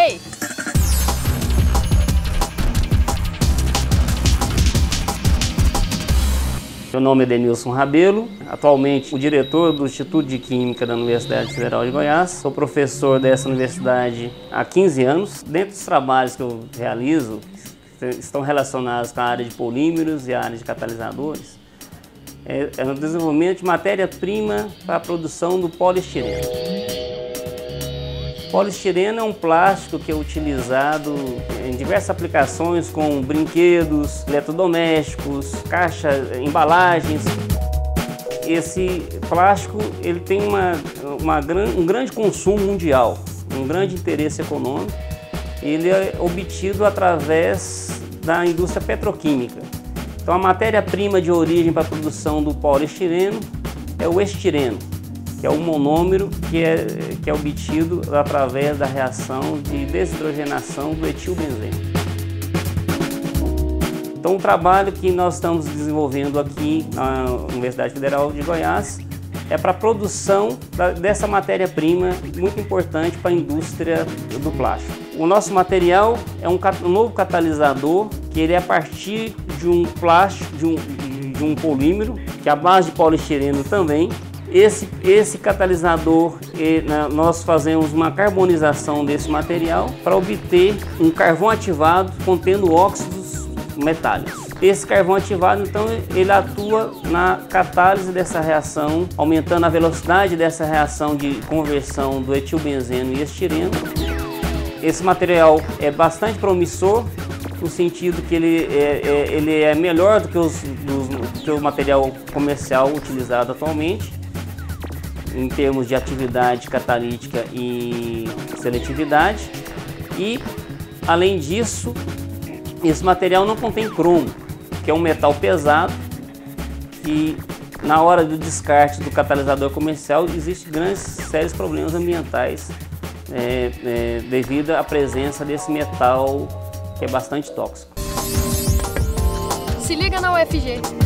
Ei! Meu nome é Denilson Rabelo, atualmente o diretor do Instituto de Química da Universidade Federal de Goiás. Sou professor dessa universidade há 15 anos. Dentro dos trabalhos que eu realizo, estão relacionados com a área de polímeros e a área de catalisadores, é, é o desenvolvimento de matéria-prima para a produção do poliestireno. Poliestireno é um plástico que é utilizado em diversas aplicações, como brinquedos, eletrodomésticos, caixas, embalagens. Esse plástico ele tem uma, uma, um grande consumo mundial, um grande interesse econômico. Ele é obtido através da indústria petroquímica. Então a matéria-prima de origem para a produção do poliestireno é o estireno que é o monômero que é, que é obtido através da reação de desidrogenação do etilbenzeno. Então, o trabalho que nós estamos desenvolvendo aqui na Universidade Federal de Goiás é para a produção dessa matéria-prima muito importante para a indústria do plástico. O nosso material é um, um, novo catalisador que ele é a partir de um plástico, de um, de um polímero, que é a base de poliestireno também, esse, esse catalisador, nós fazemos uma carbonização desse material para obter um carvão ativado contendo óxidos metálicos. Esse carvão ativado, então, ele atua na catálise dessa reação, aumentando a velocidade dessa reação de conversão do etilbenzeno e estireno. Esse material é bastante promissor, no sentido que ele é, é, ele é melhor do que, os, do que o material comercial utilizado atualmente em termos de atividade catalítica e seletividade. E, além disso, esse material não contém cromo, que é um metal pesado e na hora do descarte do catalisador comercial existem grandes sérios problemas ambientais é, é, devido à presença desse metal que é bastante tóxico. Se liga na UFG!